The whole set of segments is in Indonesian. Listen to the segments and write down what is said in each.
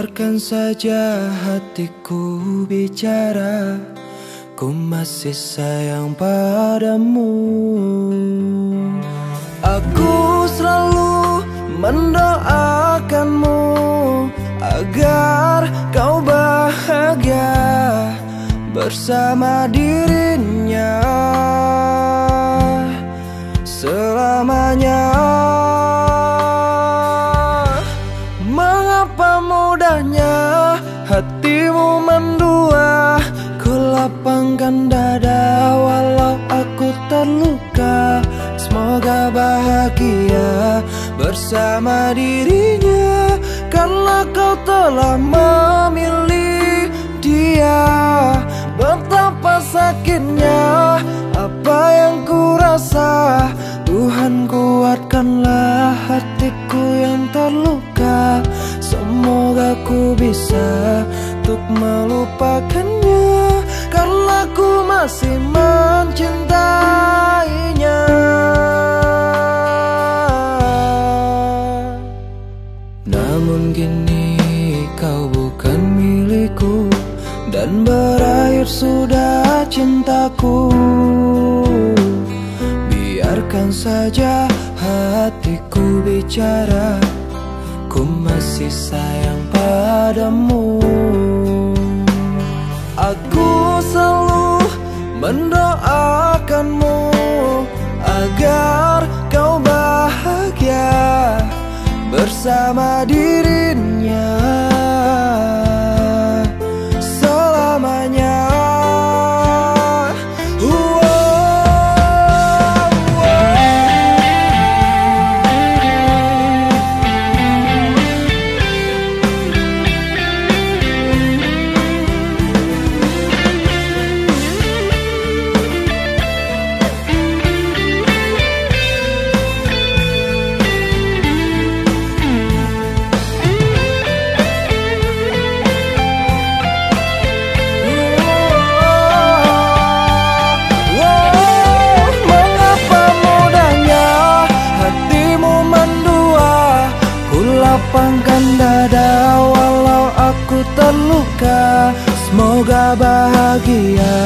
Biarkan saja hatiku bicara Ku masih sayang padamu. Aku selalu mendoakanmu Agar kau bahagia Bersama dirinya. Selamanya bersama dirinya Karena kau telah memilih dia. Betapa sakitnya apa yang ku rasa Tuhan kuatkanlah hatiku yang terluka. Semoga ku bisa untuk melupakannya Karena ku masih mencintainya sudah cintaku. Biarkan saja hatiku bicara Ku masih sayang padamu. Aku selalu mendoakanmu Agar kau bahagia bersama dirinya terluka Semoga bahagia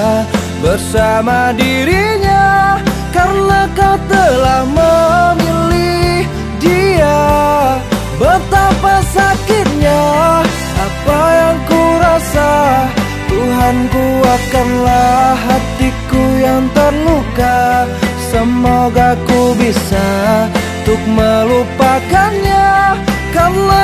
bersama dirinya Karena kau telah memilih dia. Betapa sakitnya apa yang ku rasa Tuhan kuatkanlah hatiku yang terluka. Semoga ku bisa untuk melupakannya Karena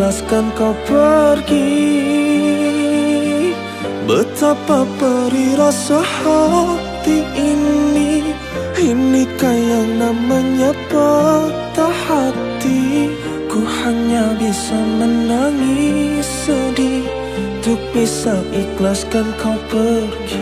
ikhlaskan kau pergi. Betapa perih rasa hati ini. Inikah yang namanya patah hati? Ku hanya bisa menangis sedih. Untuk bisa ikhlaskan kau pergi.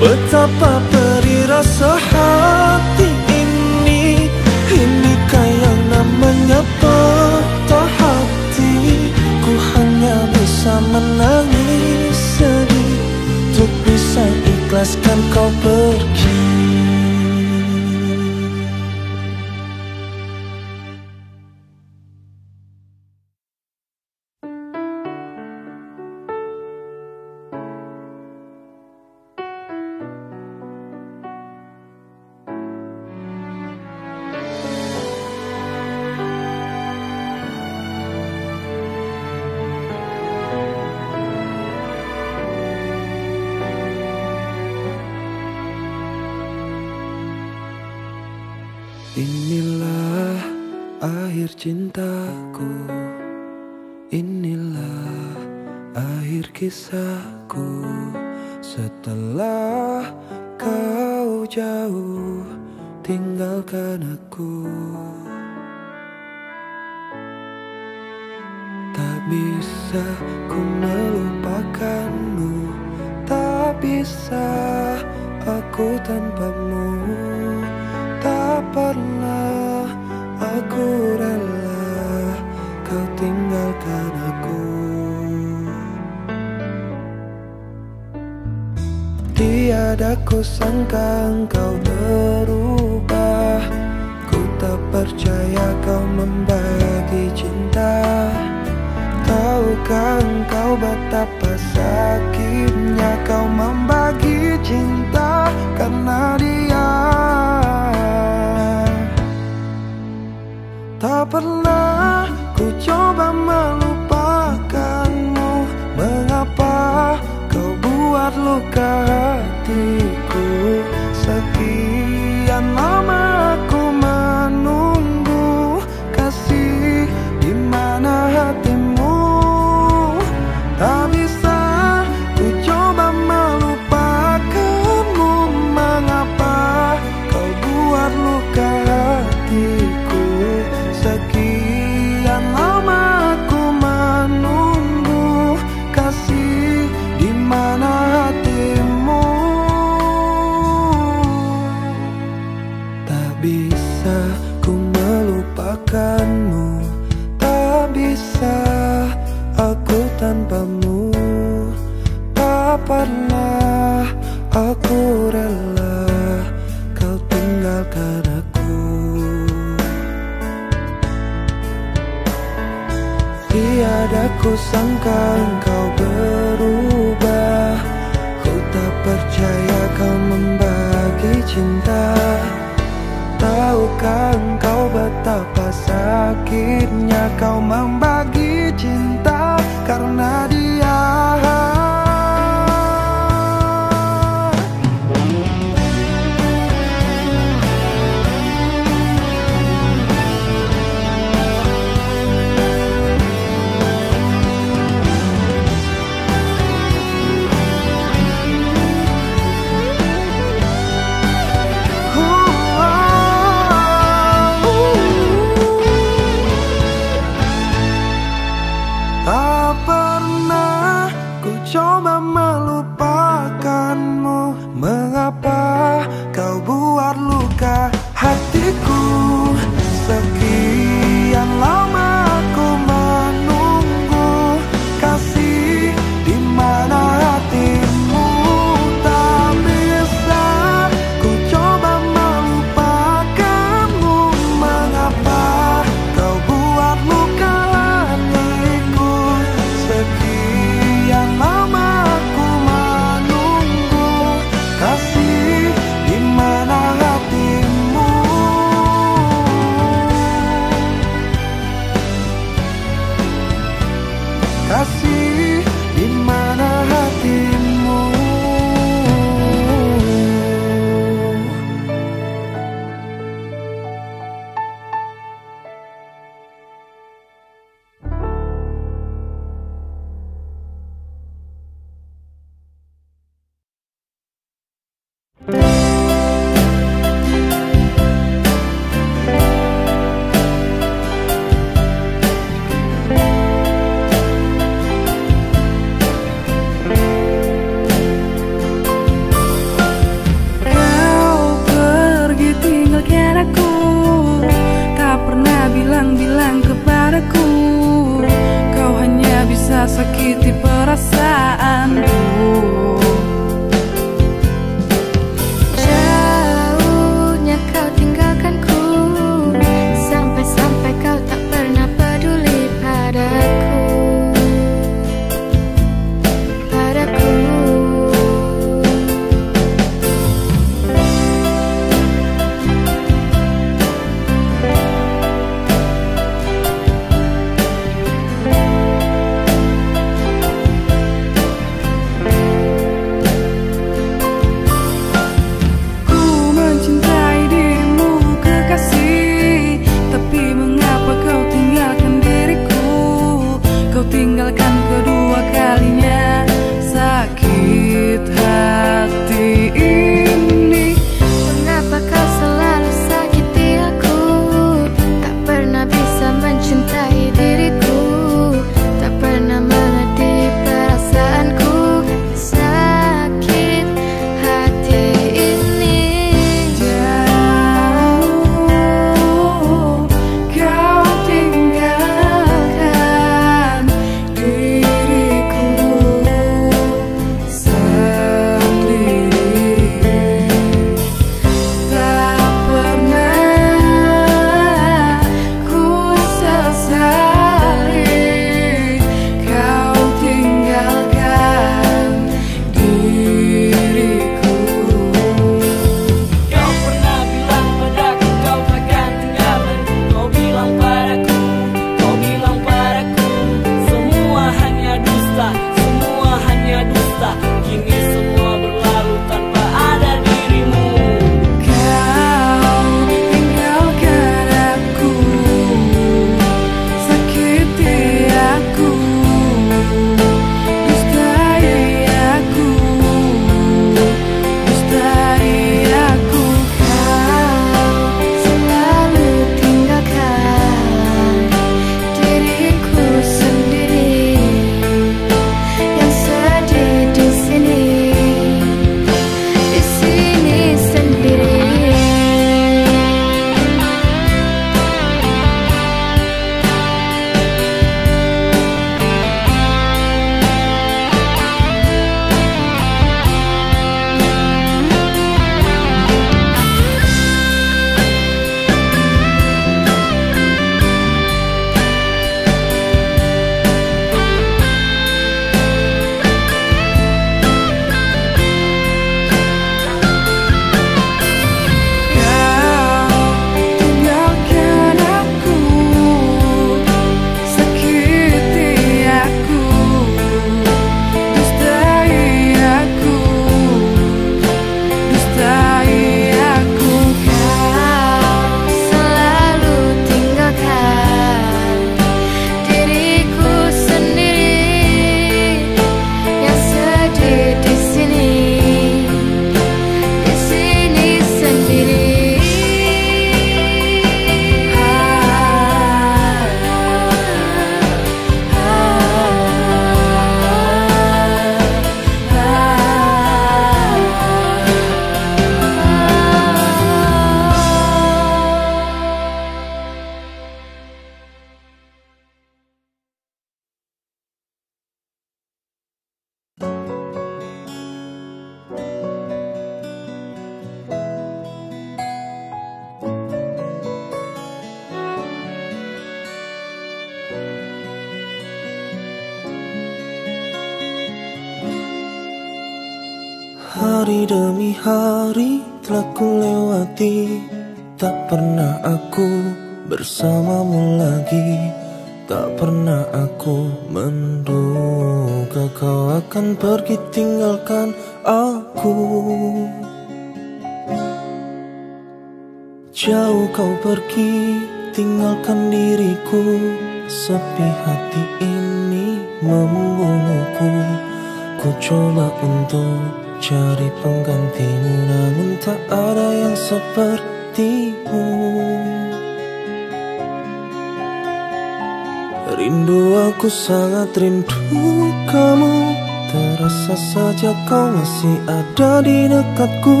masih ada di dekatku.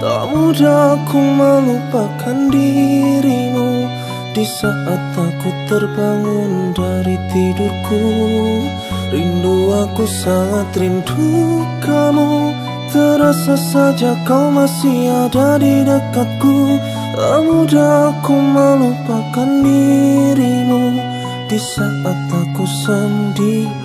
Tak mudah aku melupakan dirimu. Di saat aku terbangun dari tidurku Rindu aku sangat rindu kamu. Terasa saja kau masih ada di dekatku. Tak mudah aku melupakan dirimu. Di saat aku sendiri.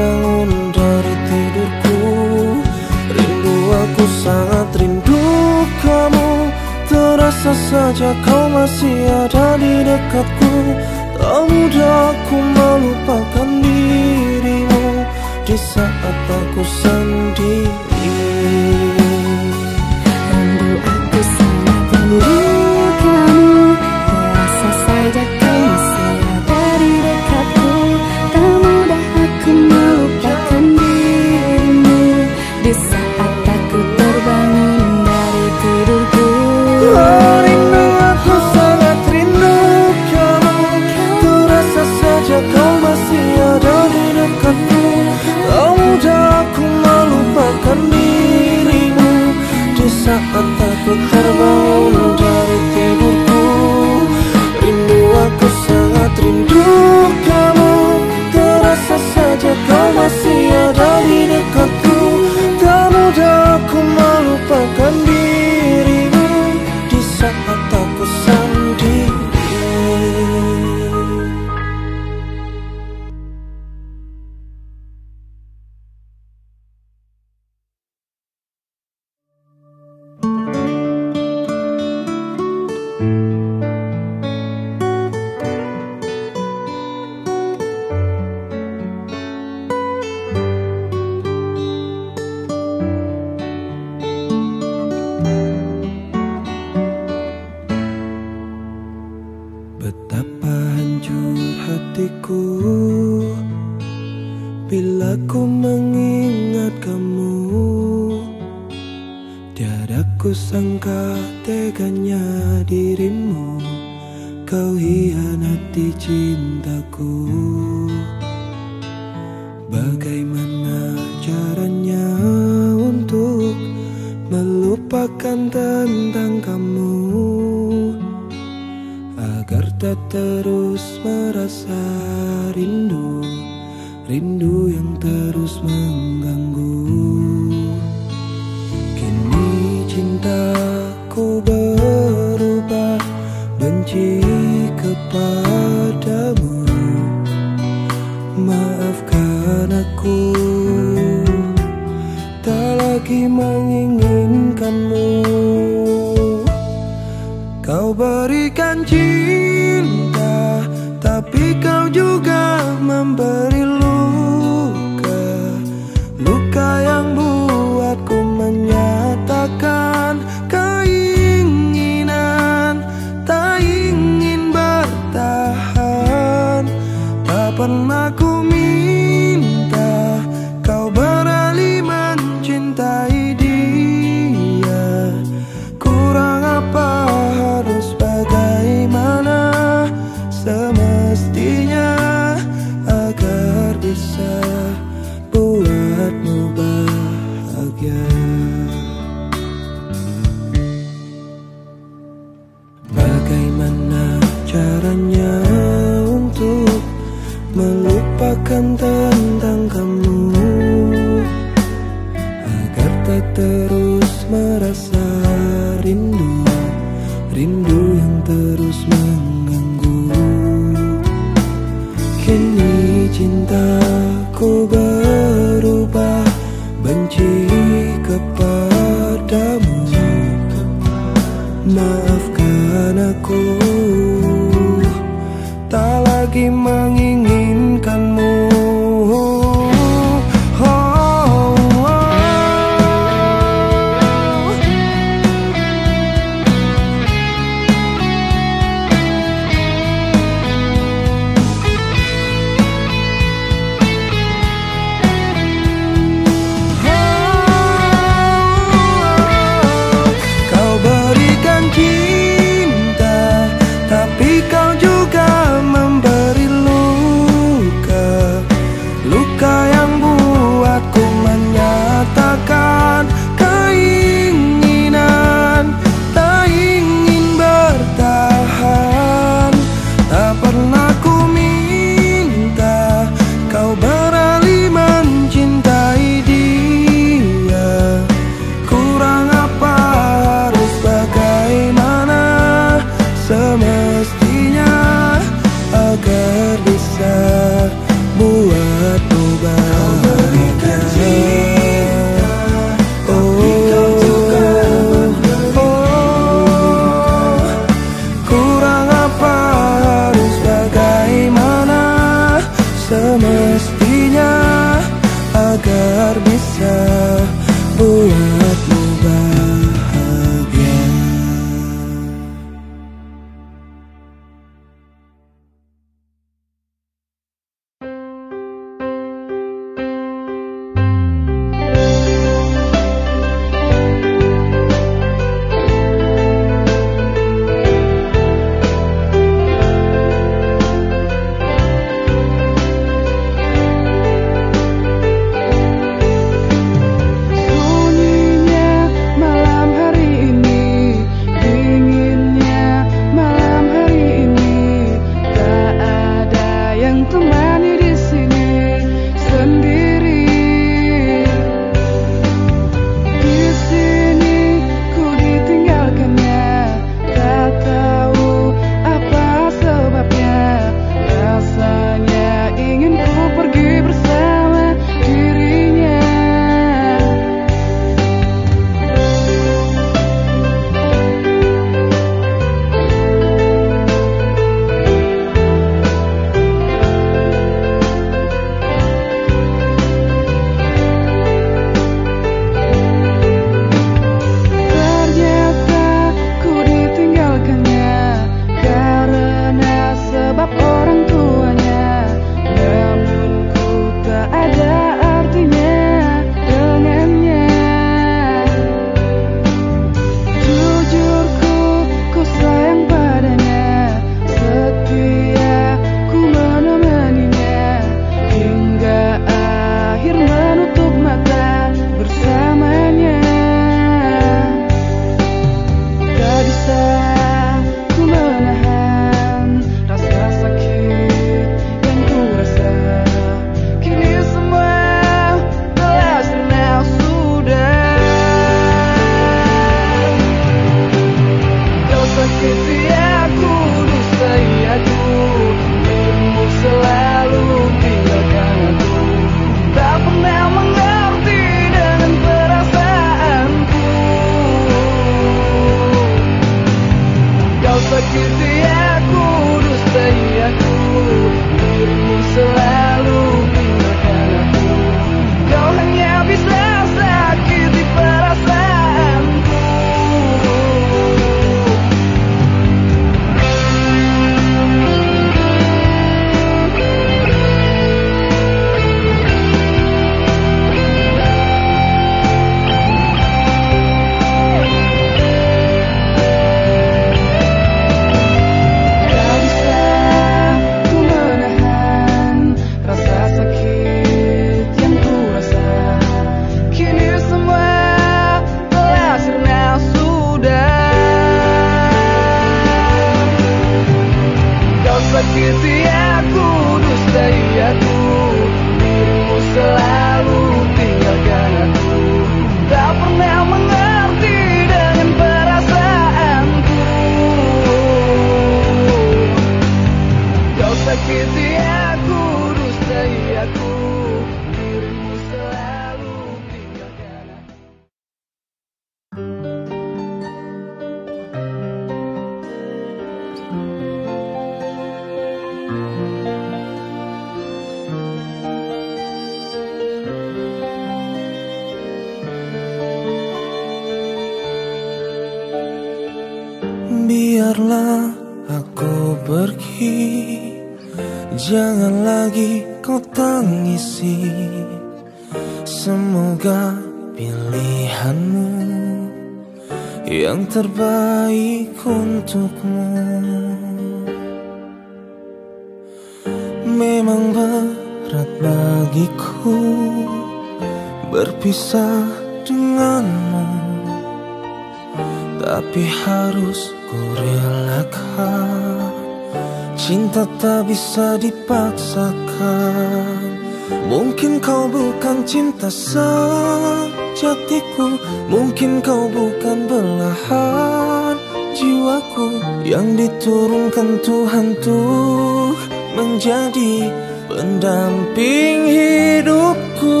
Tuhan tuh menjadi pendamping hidupku.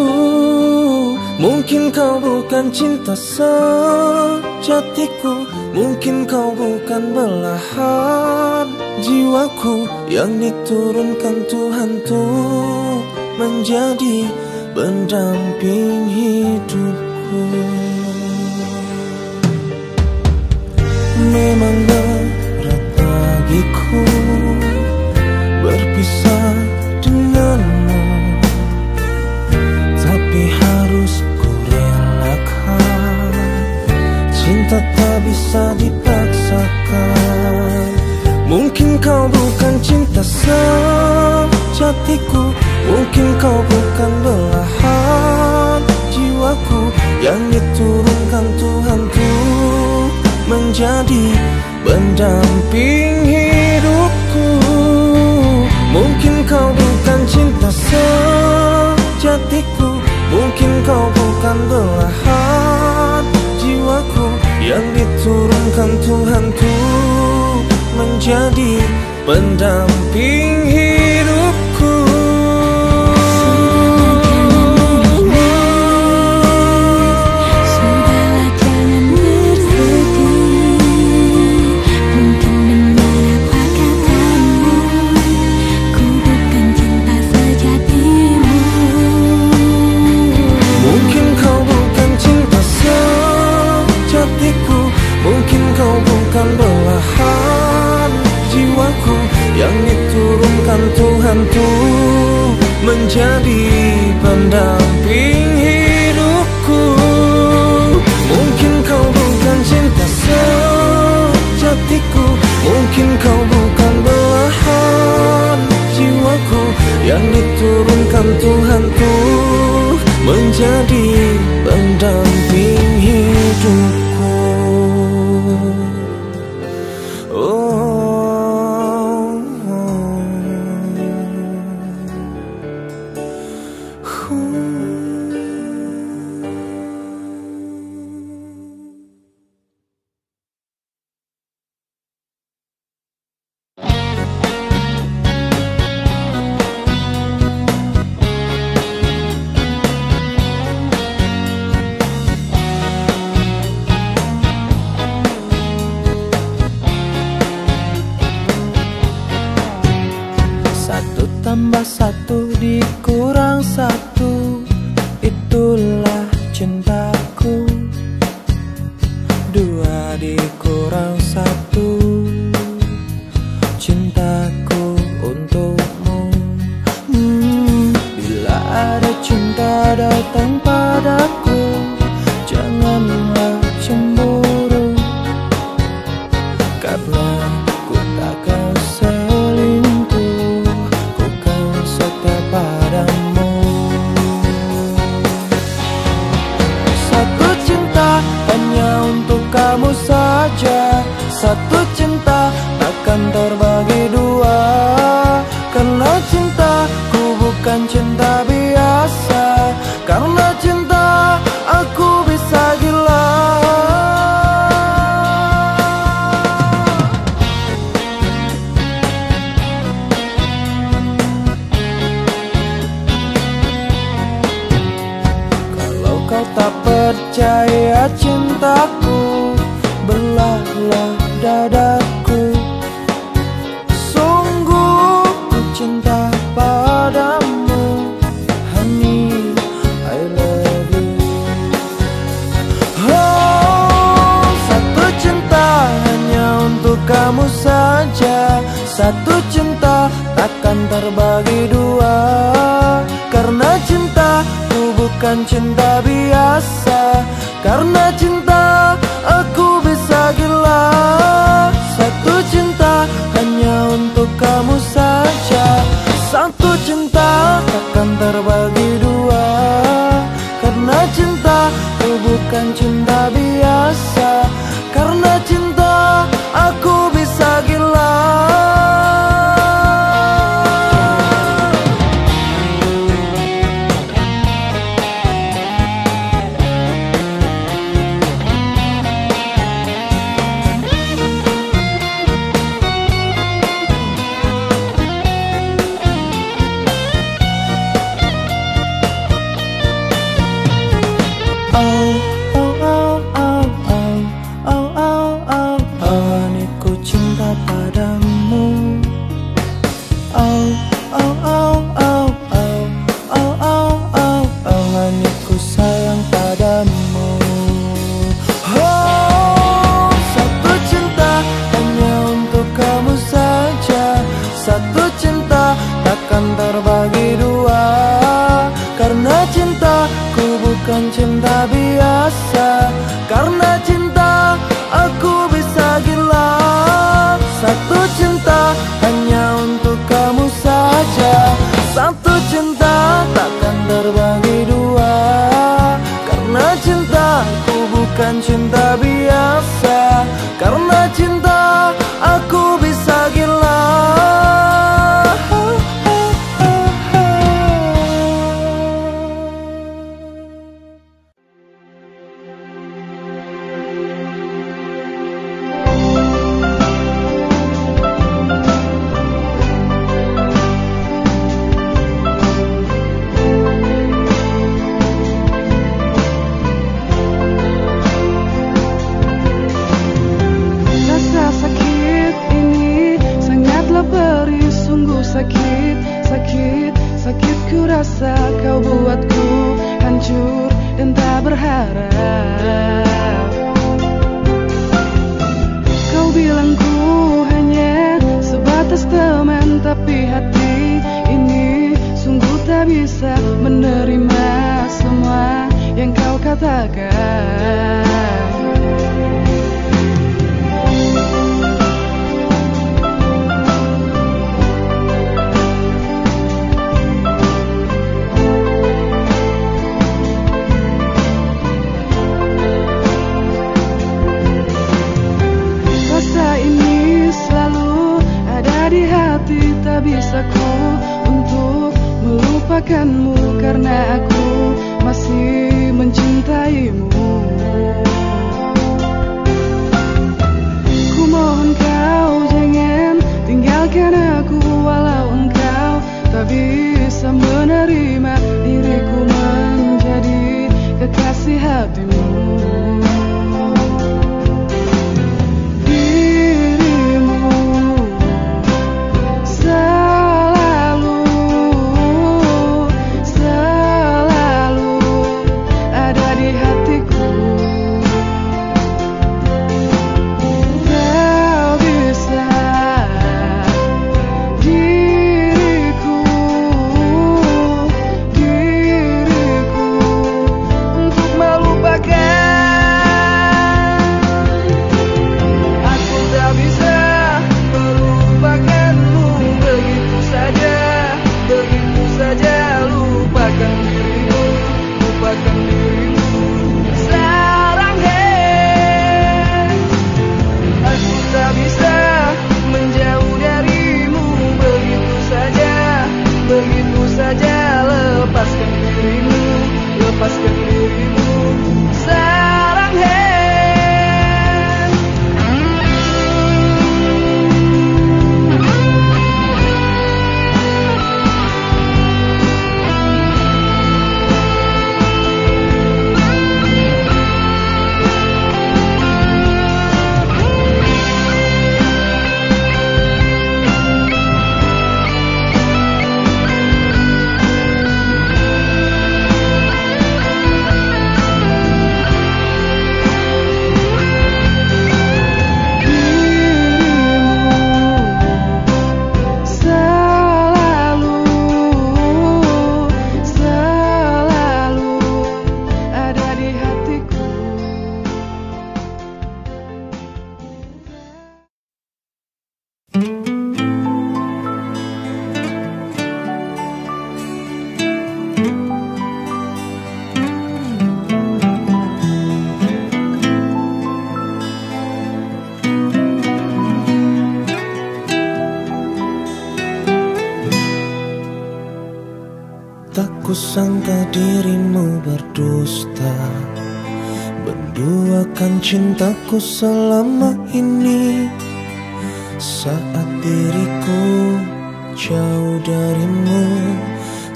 Mungkin kau bukan cinta sejatiku Mungkin kau bukan belahan jiwaku. Yang diturunkan Tuhan tuh menjadi pendamping hidupku. Memang berat bagiku berpisah denganmu. Tapi harus ku Cinta tak bisa dipaksakan. Mungkin kau bukan cinta sejatiku. Mungkin kau bukan belahan jiwaku. Yang diturunkan Tuhan tuh menjadi pendamping hidupku Mungkin kau bukan cinta sejatiku Mungkin kau bukan belahan jiwaku Yang diturunkan Tuhan tuh menjadi pendamping hidupku diturunkan Tuhan tuh Menjadi pendamping hidupku. Mungkin kau bukan cinta sejatiku. Mungkin kau bukan belahan jiwaku. Yang diturunkan Tuhan tuh Menjadi melupakanmu karena aku masih mencintaimu. Ku mohon kau jangan tinggalkan aku walau engkau tak bisa menerima diriku menjadi kekasih hatimu. Cintaku selama ini. Saat diriku jauh darimu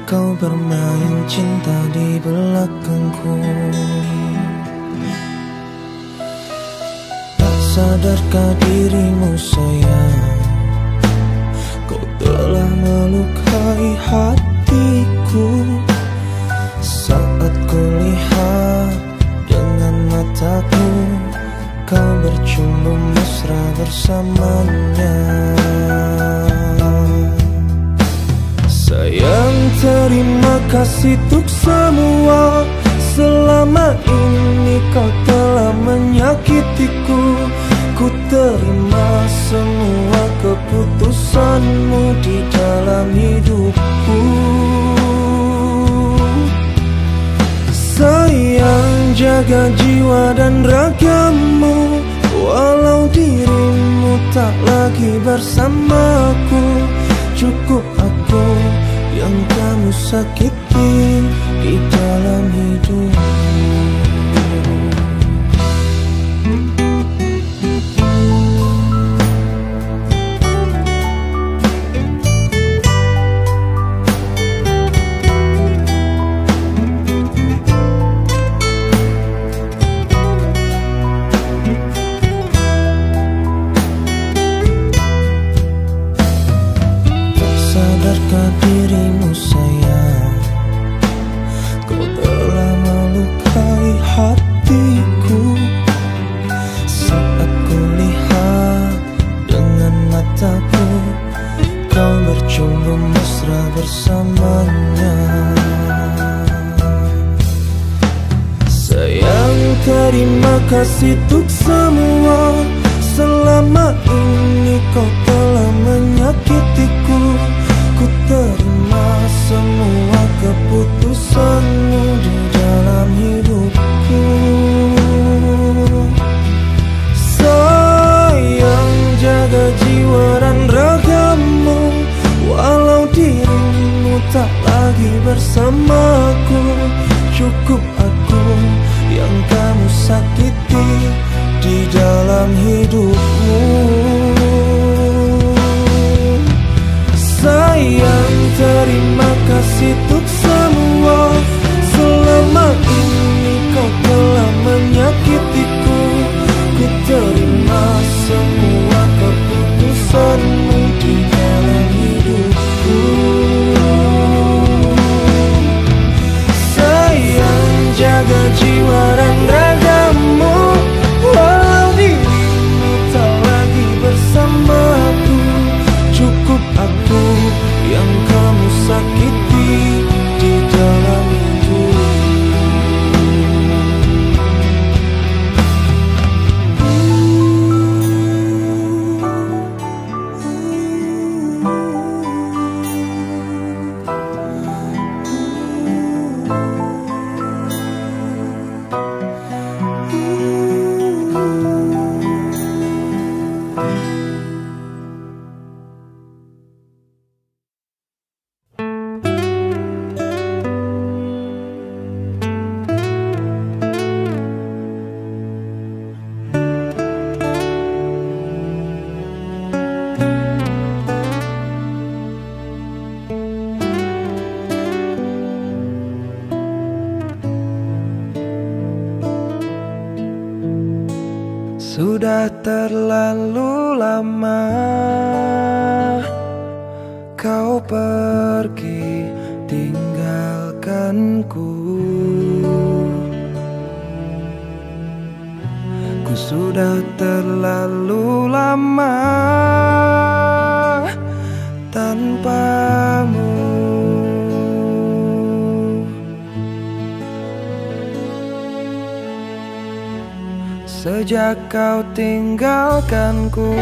Kau bermain cinta di belakangku. Tak sadarkah dirimu sayang? Kau telah melukai hatiku. Saat kulihat dengan mataku Kau bercumbu mesra bersamanya. Sayang terima kasih untuk semua. Selama ini kau telah menyakitiku. Ku terima semua keputusanmu di dalam hidupku jaga jiwa dan ragamu. Walau dirimu tak lagi bersamaku Cukup aku yang kamu sakiti di dalam hidupmu kau tinggalkanku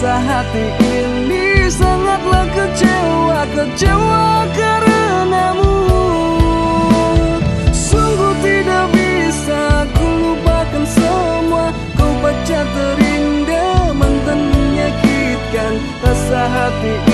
sehati ini sangatlah kecewa Kecewa karenamu. Sungguh tidak bisa ku lupakan semua ku pacar terindah mantan menyakitkan Rasa hati ini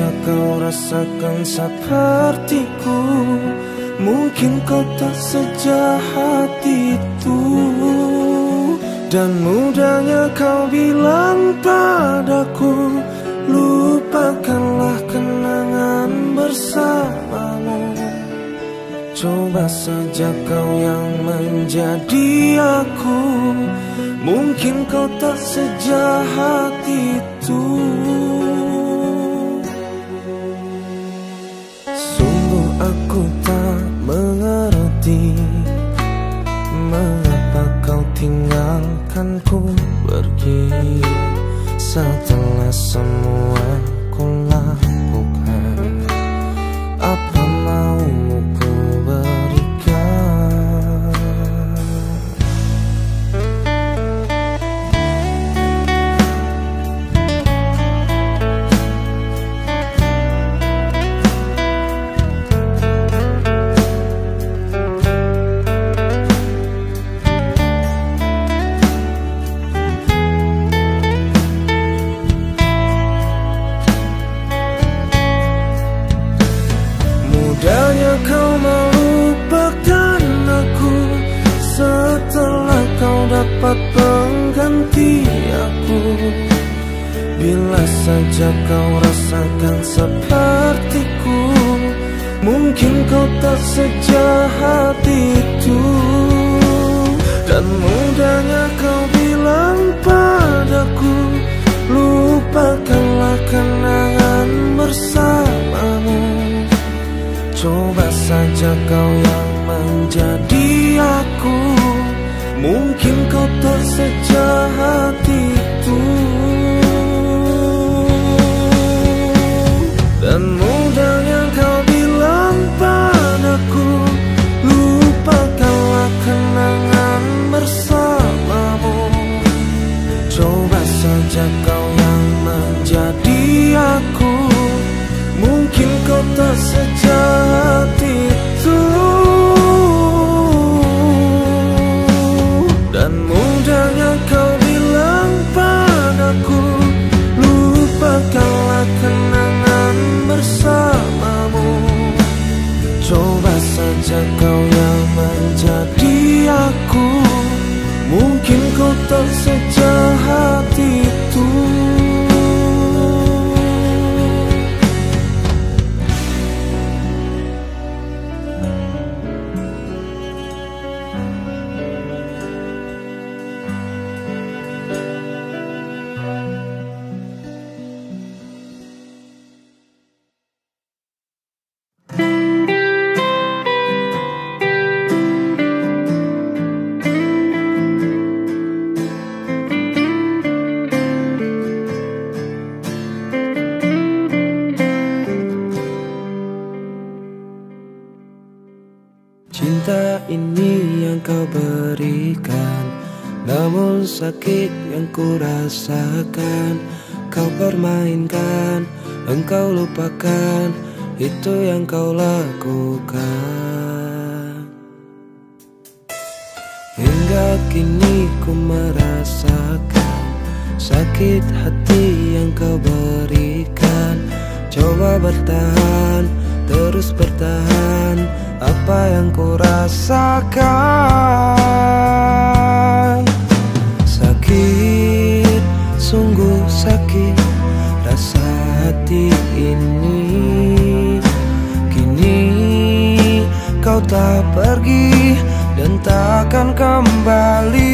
saja kau rasakan sepertiku. Mungkin kau tak sejahat itu. Dan mudahnya kau bilang padaku Lupakanlah kenangan bersamamu. Coba saja kau yang menjadi aku. Mungkin kau tak sejahat itu. hati. Mengapa kau tinggalkanku? Pergi Setelah semua Hingga kini ku merasakan Sakit hati yang kau berikan. Coba bertahan, terus bertahan Apa yang ku rasakan? Sakit, sungguh sakit Rasa hati ini. Kini kau tak pergi. Takkan kembali.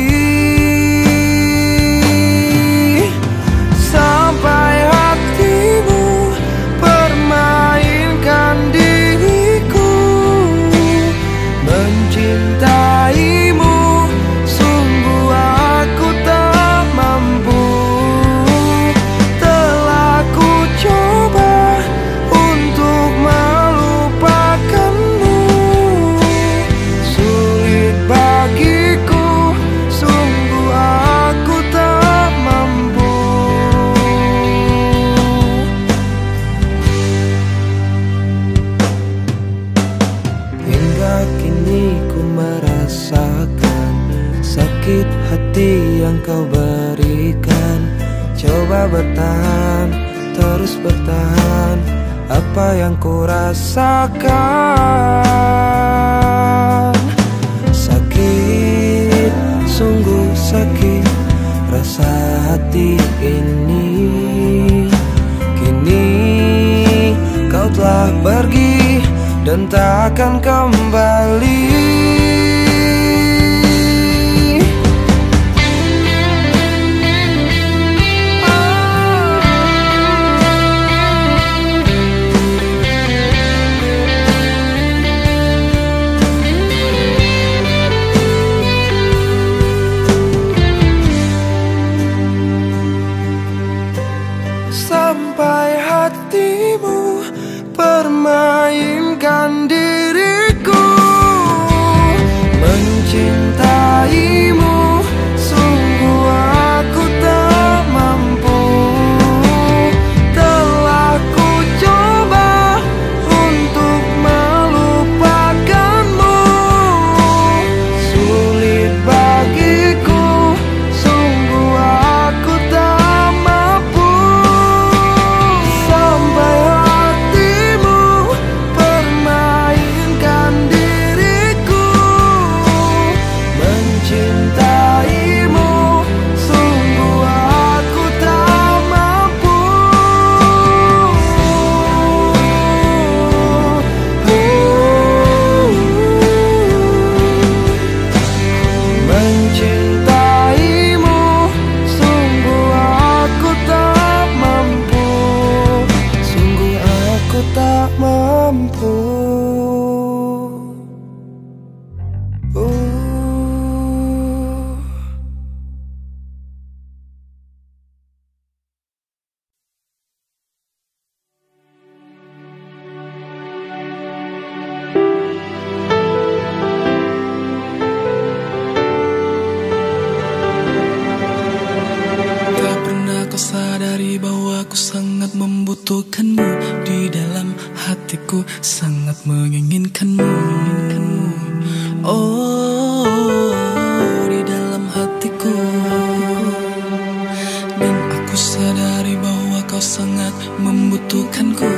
apa yang ku rasakan Sakit, sungguh sakit Rasa hati ini. Kini kau telah pergi Dan tak akan kembali. Kanmu di dalam hatiku sangat menginginkanmu, menginginkanmu. Oh, di dalam hatiku dan aku sadari bahwa kau sangat membutuhkanku.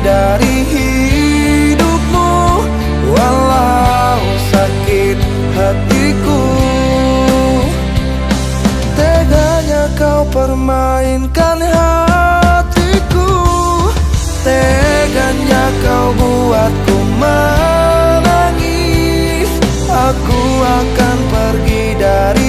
dari hidupmu. Walau sakit hatiku. Teganya kau permainkan hatiku. Teganya kau buatku menangis. Aku akan pergi dari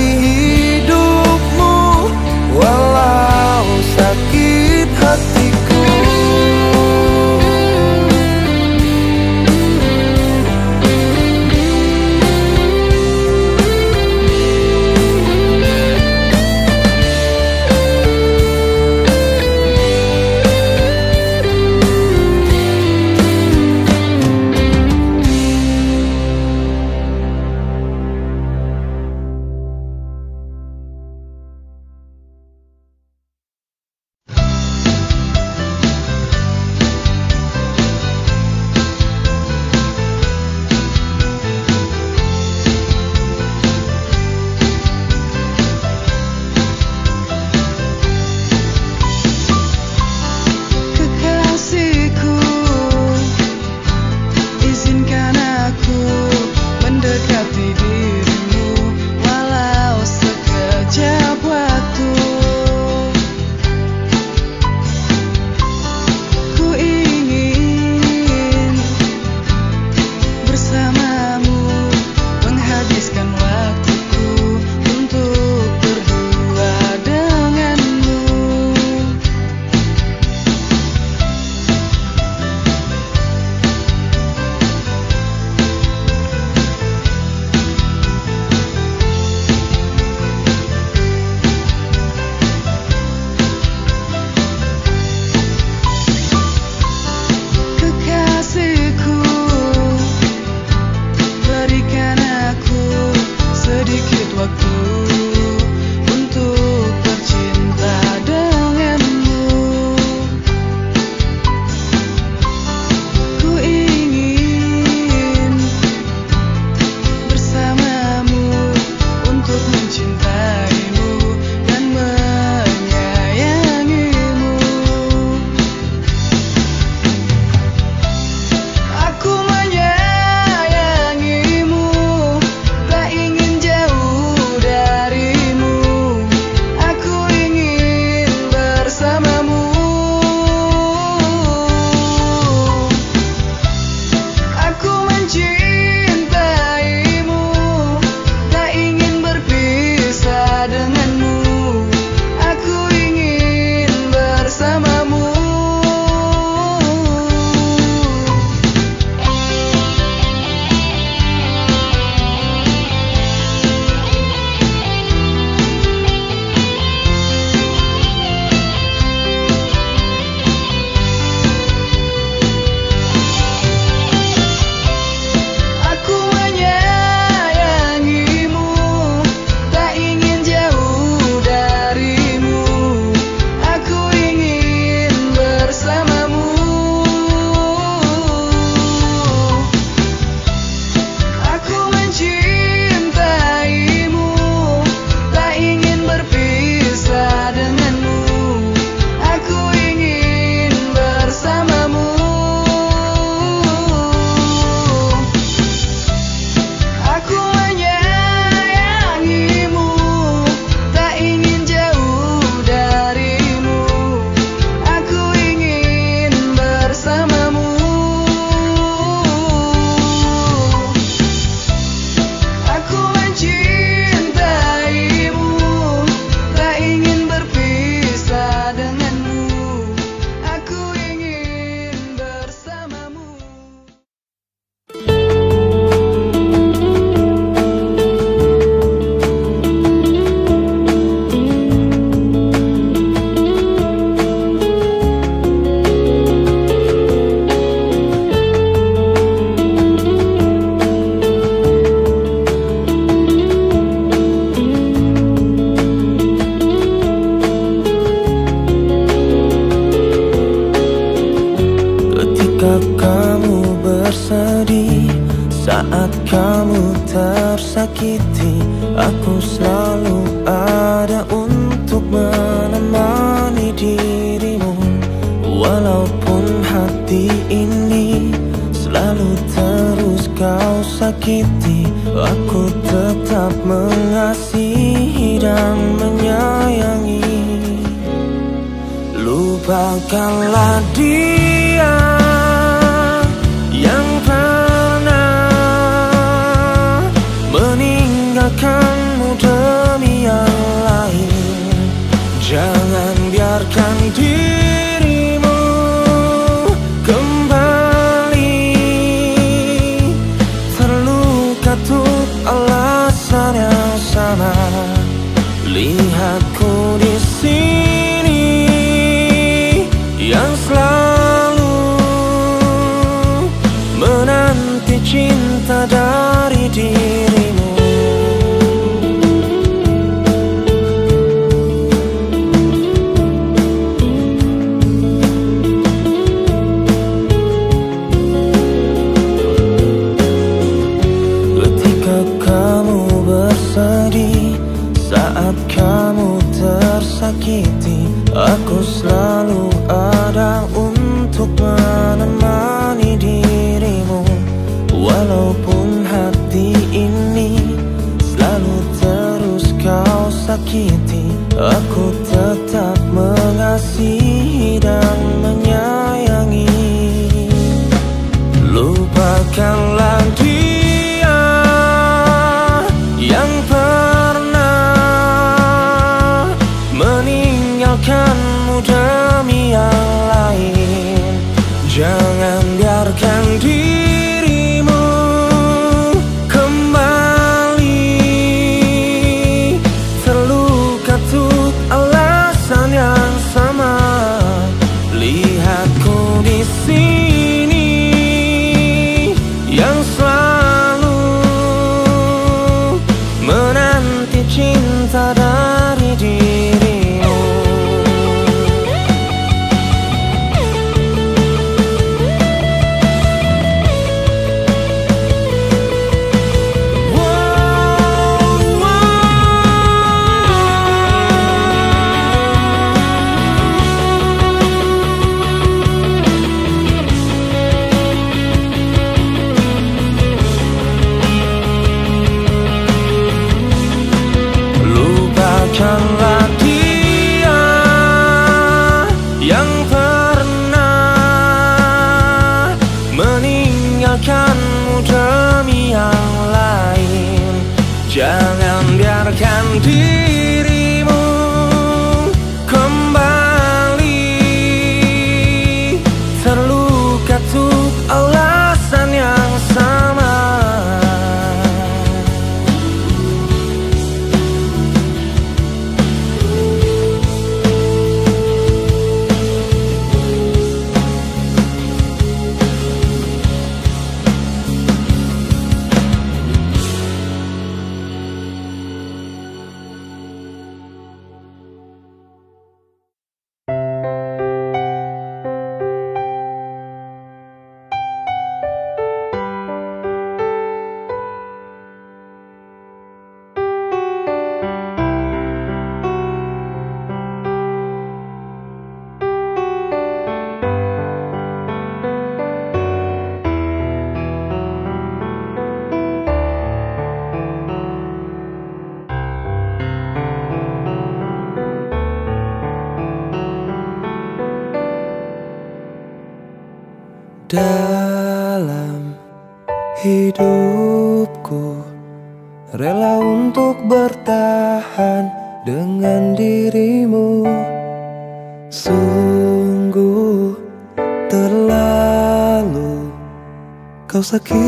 Kau sakiti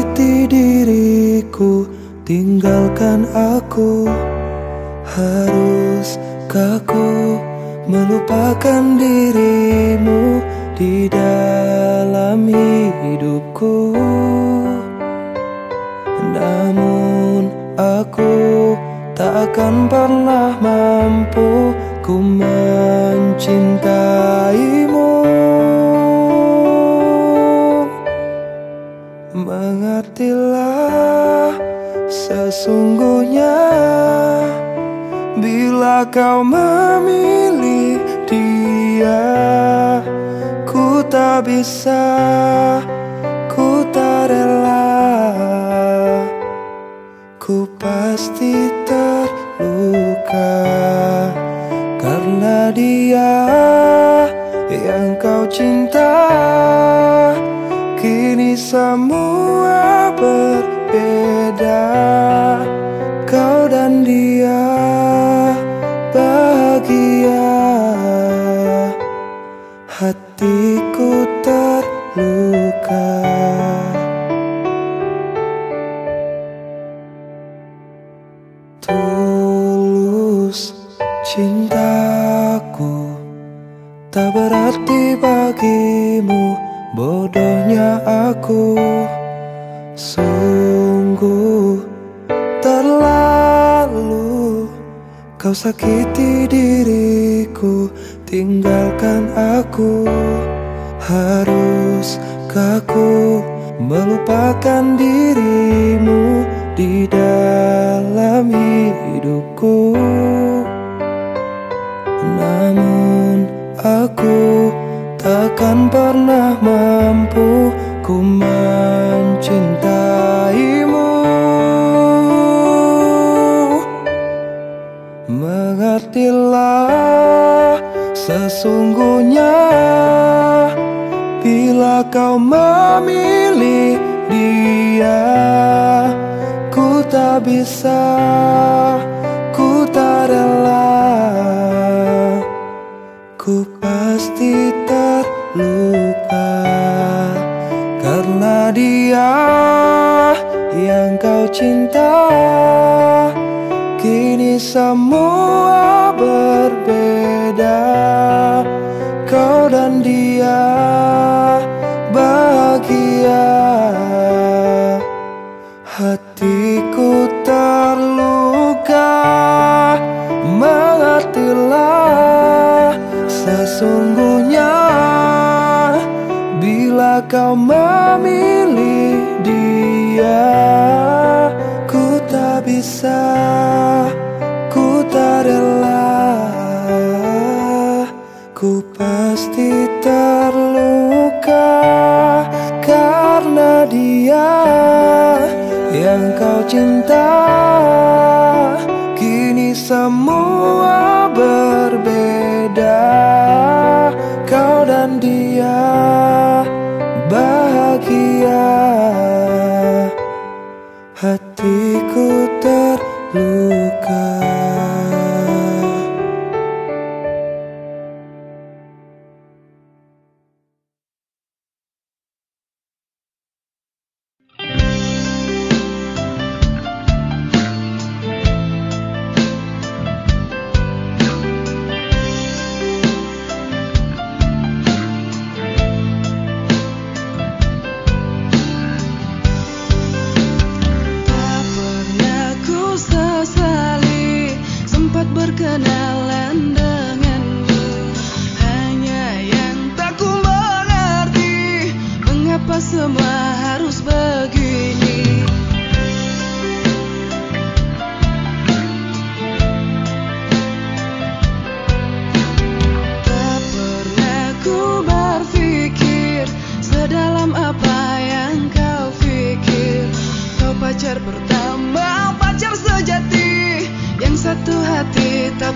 Cintaku tak berarti bagimu Bodohnya aku. Sungguh terlalu Kau sakiti diriku Tinggalkan aku. Harus kaku melupakan dirimu Di dalam hidupku? Ku Takkan pernah mampu Ku mencintaimu. Mengertilah Sesungguhnya Bila kau memilih dia Ku tak bisa cinta Kini semua berbeda. mata Kini sama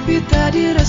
habitar irá.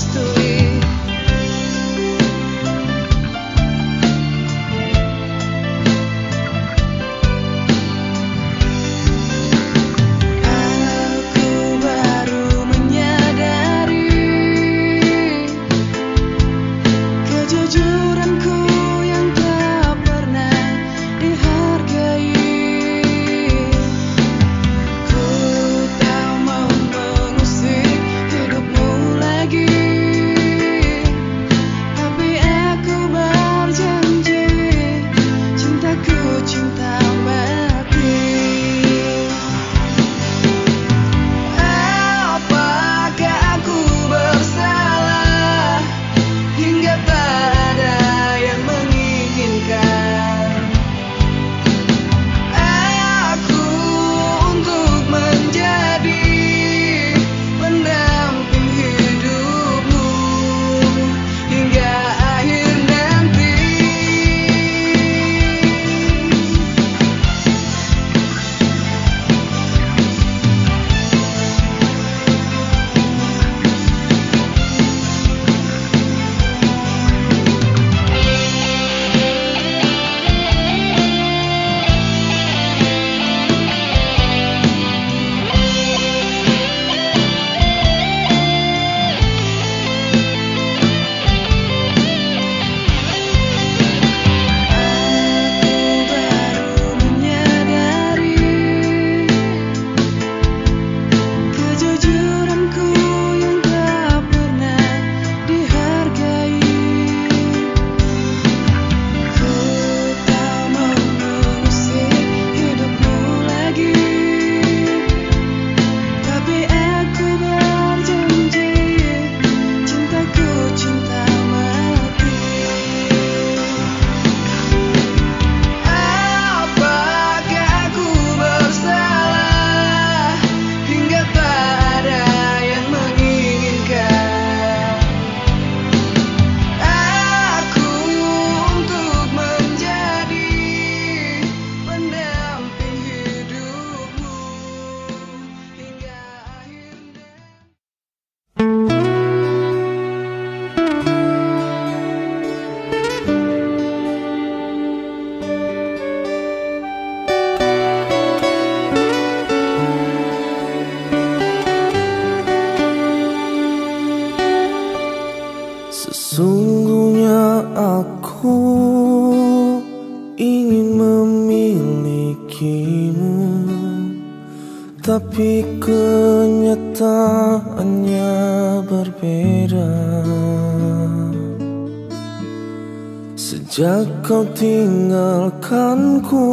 kau tinggalkanku.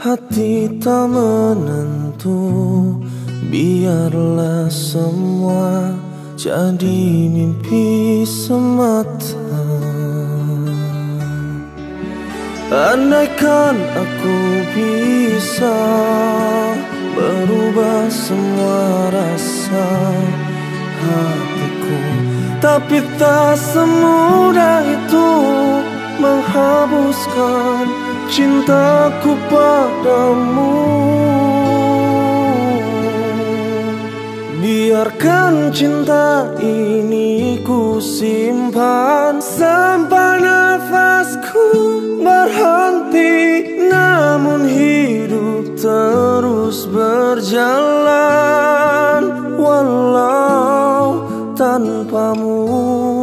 Hati tak menentu Biarlah semua jadi mimpi semata. Andaikan aku bisa Berubah semua rasa hatiku Tapi tak semudah itu menghabuskan cintaku padamu. Biarkan cinta ini ku simpan Sampai nafasku berhenti. Namun hidup terus berjalan Walau tanpamu.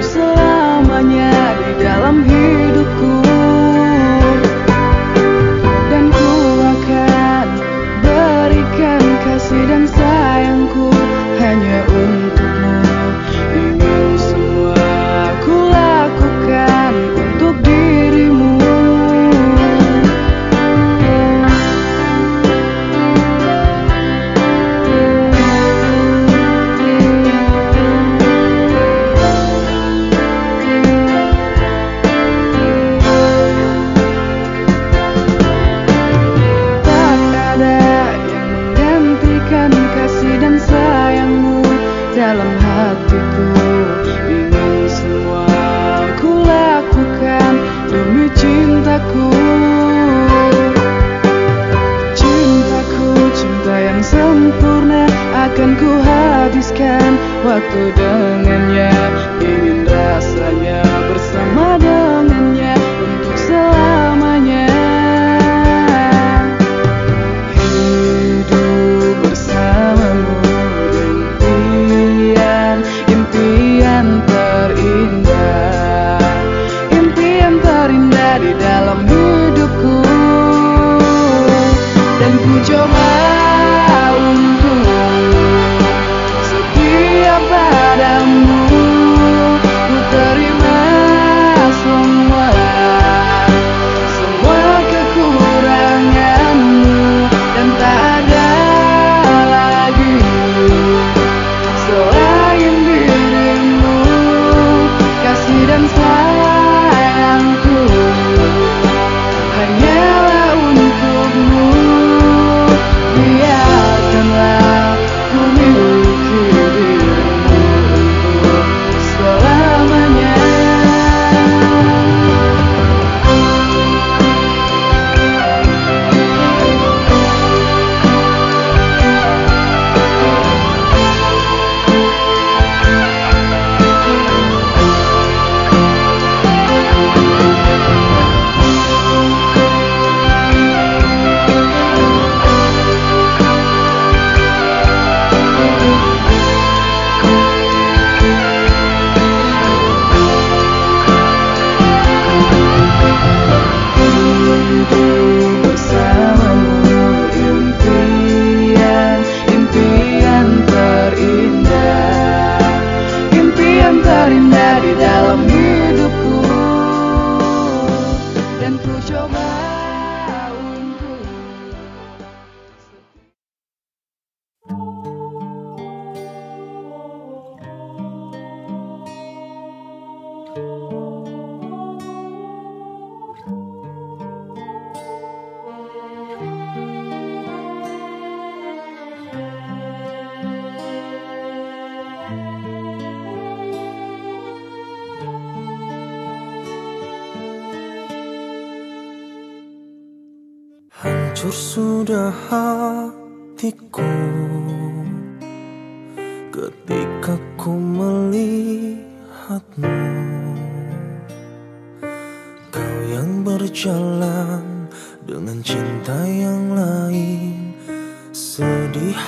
Untuk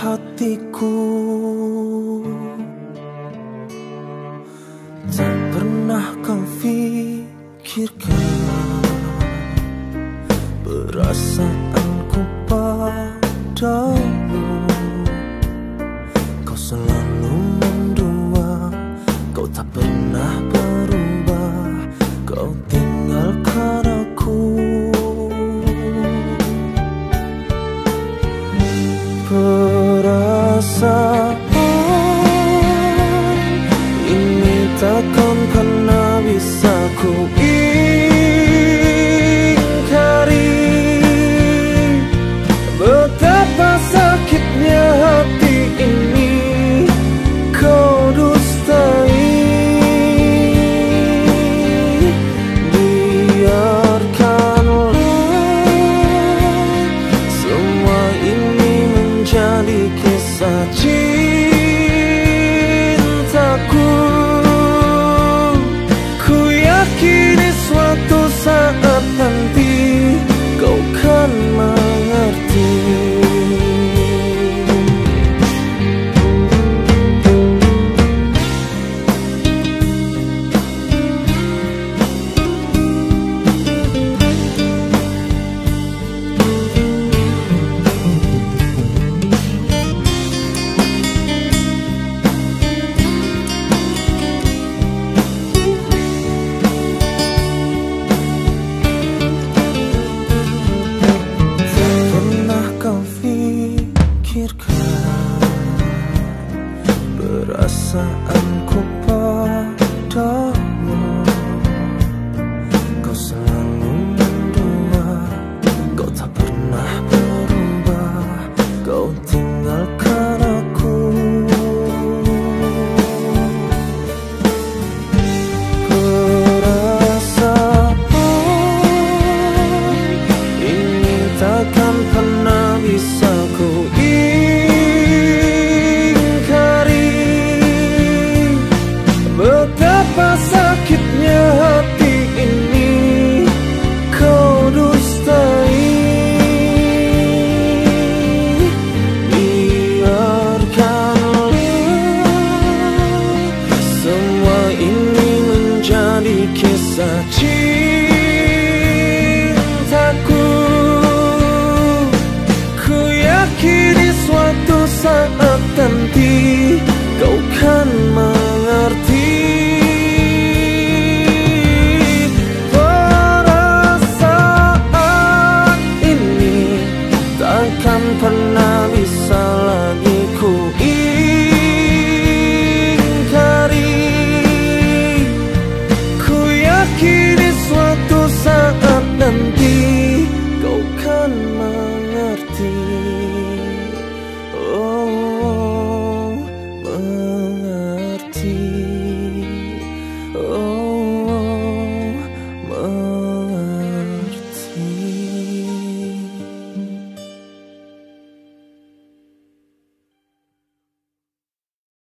hatiku